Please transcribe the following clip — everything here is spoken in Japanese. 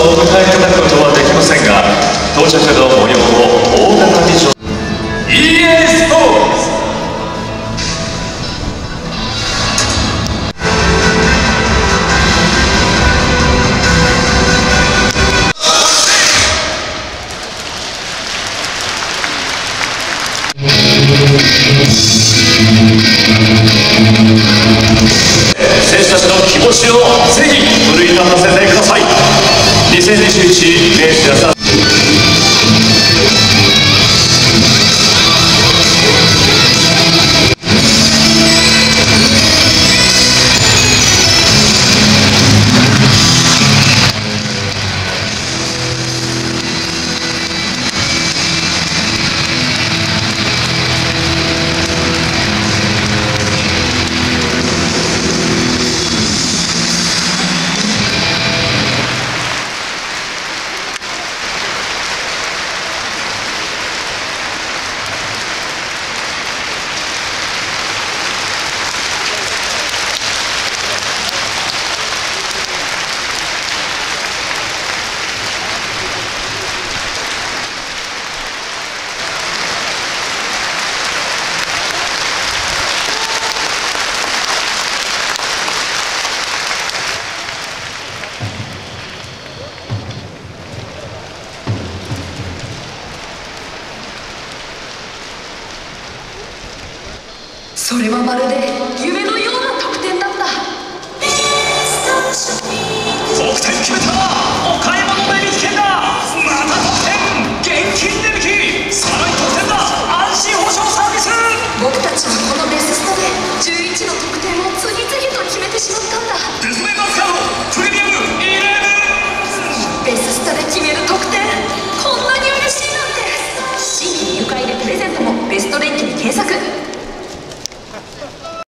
を迎えたくことはできませんが到着の模様を大型ビジョン EA スポーツ Yes. それはまるで夢のよう